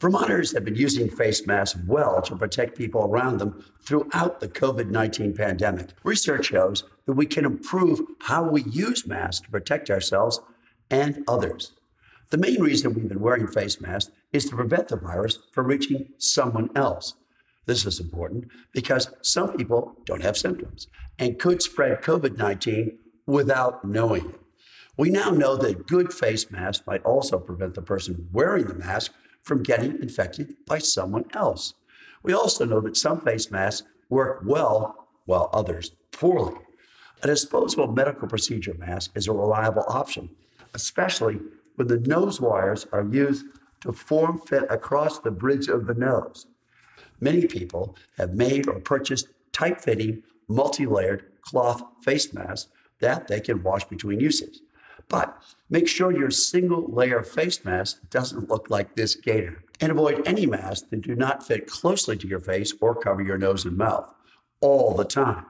Vermonters have been using face masks well to protect people around them throughout the COVID 19 pandemic. Research shows that we can improve how we use masks to protect ourselves and others. The main reason we've been wearing face masks is to prevent the virus from reaching someone else. This is important because some people don't have symptoms and could spread COVID 19 without knowing it. We now know that good face masks might also prevent the person wearing the mask from getting infected by someone else. We also know that some face masks work well while others poorly. A disposable medical procedure mask is a reliable option, especially when the nose wires are used to form fit across the bridge of the nose. Many people have made or purchased tight fitting, multi layered cloth face masks that they can wash between uses. But make sure your single layer face mask doesn't look like this gaiter. And avoid any masks that do not fit closely to your face or cover your nose and mouth all the time.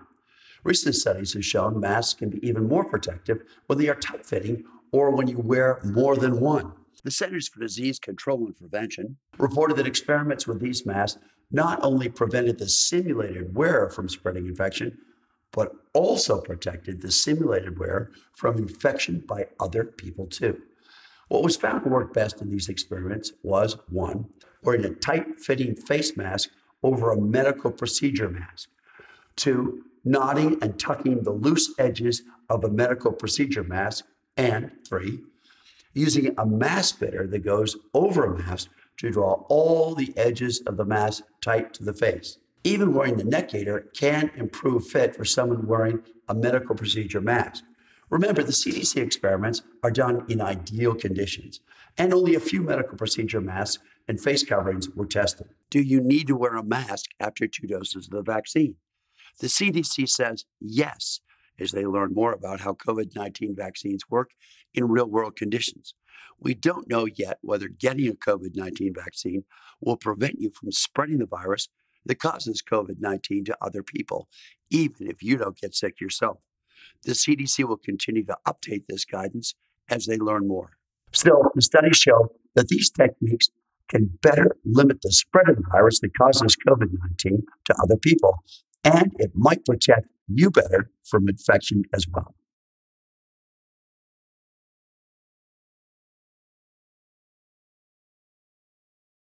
Recent studies have shown masks can be even more protective when they are tight fitting or when you wear more than one. The Centers for Disease Control and Prevention reported that experiments with these masks not only prevented the simulated wearer from spreading infection, but also protected the simulated wearer from infection by other people too. What was found to work best in these experiments was one, wearing a tight fitting face mask over a medical procedure mask, two, knotting and tucking the loose edges of a medical procedure mask, and three, using a mask fitter that goes over a mask to draw all the edges of the mask tight to the face. Even wearing the neck gaiter can improve fit for someone wearing a medical procedure mask. Remember, the CDC experiments are done in ideal conditions, and only a few medical procedure masks and face coverings were tested. Do you need to wear a mask after two doses of the vaccine? The CDC says yes, as they learn more about how COVID 19 vaccines work in real world conditions. We don't know yet whether getting a COVID 19 vaccine will prevent you from spreading the virus that causes COVID 19 to other people, even if you don't get sick yourself. The CDC will continue to update this guidance as they learn more. Still, the studies show that these techniques can better limit the spread of the virus that causes COVID 19 to other people, and it might protect you better from infection as well.